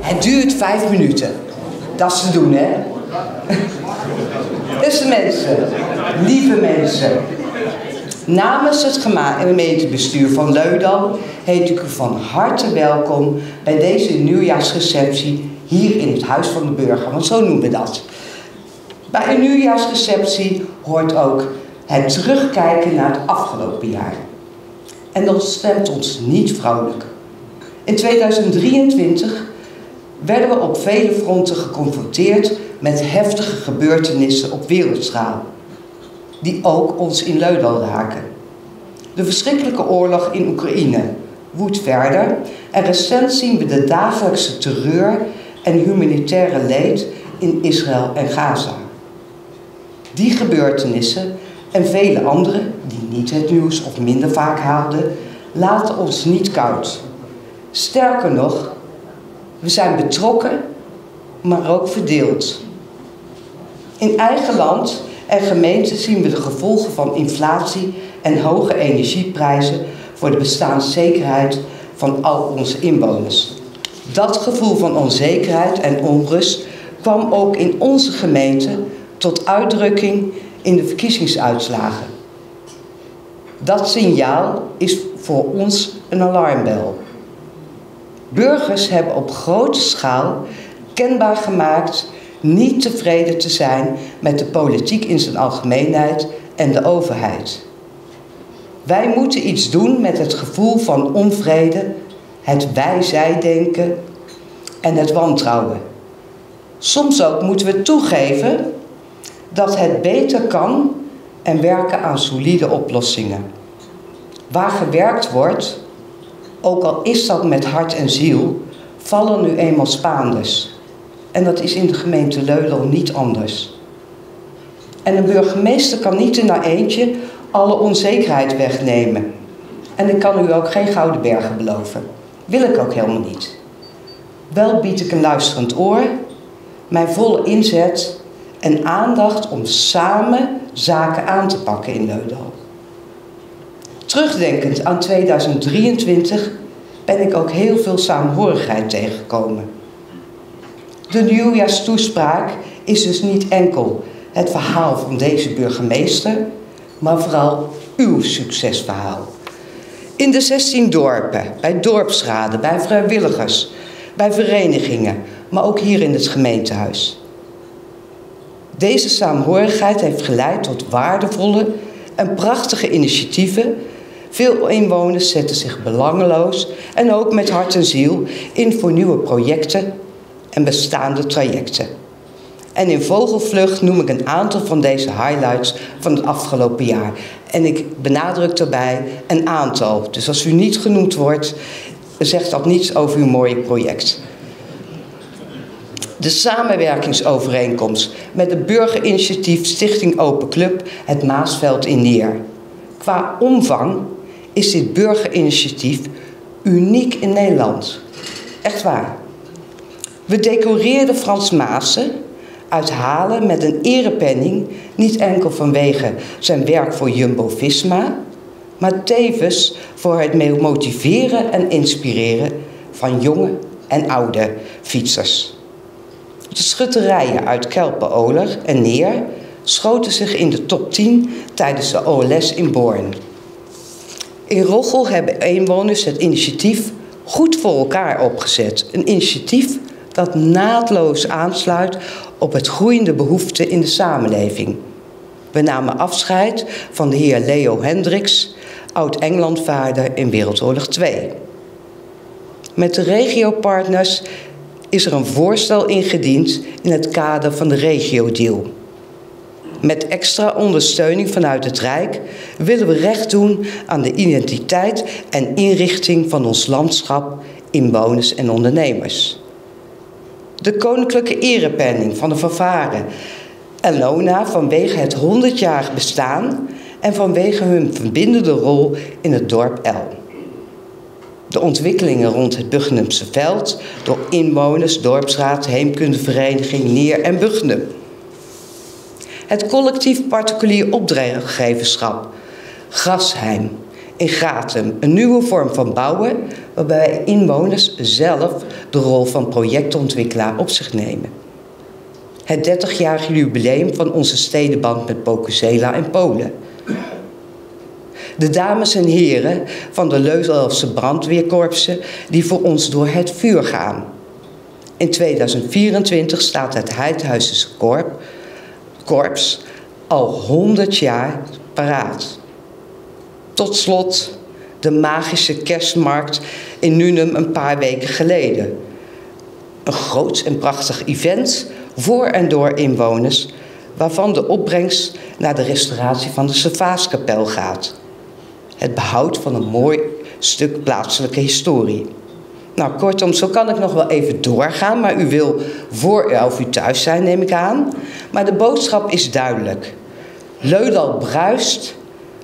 Het duurt vijf minuten. Dat is te doen, hè? Beste mensen, lieve mensen. Namens het gemeentebestuur van Leudal heet ik u van harte welkom bij deze nieuwjaarsreceptie hier in het Huis van de Burger, want zo noemen we dat. Bij een nieuwjaarsreceptie hoort ook het terugkijken naar het afgelopen jaar. En dat stemt ons niet vrolijk. In 2023 werden we op vele fronten geconfronteerd met heftige gebeurtenissen op wereldschaal, die ook ons in Leudal raken. De verschrikkelijke oorlog in Oekraïne woedt verder en recent zien we de dagelijkse terreur en humanitaire leed in Israël en Gaza. Die gebeurtenissen en vele andere, die niet het nieuws of minder vaak haalden, laten ons niet koud. Sterker nog, we zijn betrokken, maar ook verdeeld. In eigen land en gemeente zien we de gevolgen van inflatie en hoge energieprijzen voor de bestaanszekerheid van al onze inwoners. Dat gevoel van onzekerheid en onrust kwam ook in onze gemeente tot uitdrukking in de verkiezingsuitslagen. Dat signaal is voor ons een alarmbel. Burgers hebben op grote schaal kenbaar gemaakt niet tevreden te zijn met de politiek in zijn algemeenheid en de overheid. Wij moeten iets doen met het gevoel van onvrede, het wij-zij-denken en het wantrouwen. Soms ook moeten we toegeven dat het beter kan en werken aan solide oplossingen. Waar gewerkt wordt, ook al is dat met hart en ziel, vallen nu eenmaal Spaanders. En dat is in de gemeente Leudel niet anders. En een burgemeester kan niet in naar eentje alle onzekerheid wegnemen. En ik kan u ook geen gouden bergen beloven. Wil ik ook helemaal niet. Wel bied ik een luisterend oor, mijn volle inzet en aandacht om samen zaken aan te pakken in Leudal. Terugdenkend aan 2023 ben ik ook heel veel saamhorigheid tegengekomen. De nieuwjaarstoespraak is dus niet enkel het verhaal van deze burgemeester, maar vooral uw succesverhaal. In de 16 dorpen, bij dorpsraden, bij vrijwilligers, bij verenigingen, maar ook hier in het gemeentehuis. Deze saamhorigheid heeft geleid tot waardevolle en prachtige initiatieven. Veel inwoners zetten zich belangeloos en ook met hart en ziel in voor nieuwe projecten en bestaande trajecten. En in vogelvlucht noem ik een aantal van deze highlights van het afgelopen jaar. En ik benadruk daarbij een aantal. Dus als u niet genoemd wordt, zegt dat niets over uw mooie project. De samenwerkingsovereenkomst met het burgerinitiatief Stichting Open Club het Maasveld in Neer. Qua omvang is dit burgerinitiatief uniek in Nederland. Echt waar. We decoreerden Frans Maassen uit Halen met een erepenning, niet enkel vanwege zijn werk voor Jumbo-Visma, maar tevens voor het motiveren en inspireren van jonge en oude fietsers. De schutterijen uit Kelpen-Oler en Neer schoten zich in de top 10 tijdens de OLS in Born. In Roggel hebben inwoners het initiatief Goed voor elkaar opgezet. Een initiatief dat naadloos aansluit op het groeiende behoefte in de samenleving. We namen afscheid van de heer Leo Hendricks, oud-Engelandvaarder in Wereldoorlog 2. Met de regiopartners is er een voorstel ingediend in het kader van de regio-deal. Met extra ondersteuning vanuit het Rijk willen we recht doen aan de identiteit en inrichting van ons landschap, inwoners en ondernemers. De koninklijke erepenning van de Vervaren en Lona vanwege het 100-jarig bestaan en vanwege hun verbindende rol in het dorp El de ontwikkelingen rond het Bugnumse veld door inwoners, dorpsraad, heemkundevereniging Neer en Bugnum. Het collectief particulier opdrachtgeverschap Grasheim in Gratum een nieuwe vorm van bouwen waarbij inwoners zelf de rol van projectontwikkelaar op zich nemen. Het 30-jarige jubileum van onze stedenband met Pokusela en Polen. De dames en heren van de Leuselse brandweerkorpsen die voor ons door het vuur gaan. In 2024 staat het Heidhuizense korp, al 100 jaar paraat. Tot slot de magische kerstmarkt in Nunum een paar weken geleden. Een groot en prachtig event voor en door inwoners, waarvan de opbrengst naar de restauratie van de Servaaskapel gaat. Het behoud van een mooi stuk plaatselijke historie. Nou, kortom, zo kan ik nog wel even doorgaan, maar u wil voor 11 uur thuis zijn, neem ik aan. Maar de boodschap is duidelijk. Leudal bruist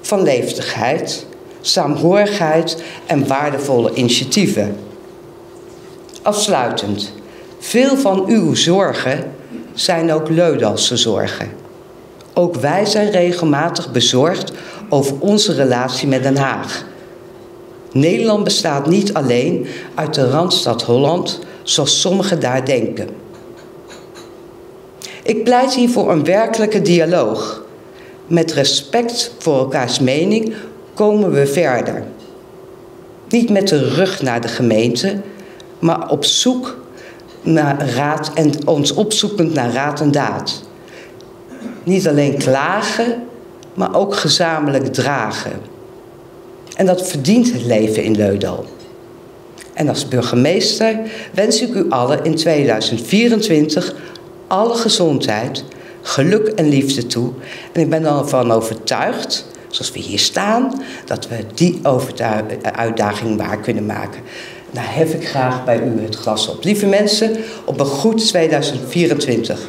van leeftigheid, saamhorigheid en waardevolle initiatieven. Afsluitend, veel van uw zorgen zijn ook Leudalse zorgen. Ook wij zijn regelmatig bezorgd over onze relatie met Den Haag. Nederland bestaat niet alleen uit de randstad Holland, zoals sommigen daar denken. Ik pleit hier voor een werkelijke dialoog. Met respect voor elkaars mening komen we verder. Niet met de rug naar de gemeente, maar op zoek naar raad en ons opzoekend naar raad en daad. Niet alleen klagen, maar ook gezamenlijk dragen. En dat verdient het leven in Leudal. En als burgemeester wens ik u allen in 2024 alle gezondheid, geluk en liefde toe. En ik ben ervan overtuigd, zoals we hier staan, dat we die uitdaging waar kunnen maken. Nou hef ik graag bij u het glas op. Lieve mensen, op een goed 2024.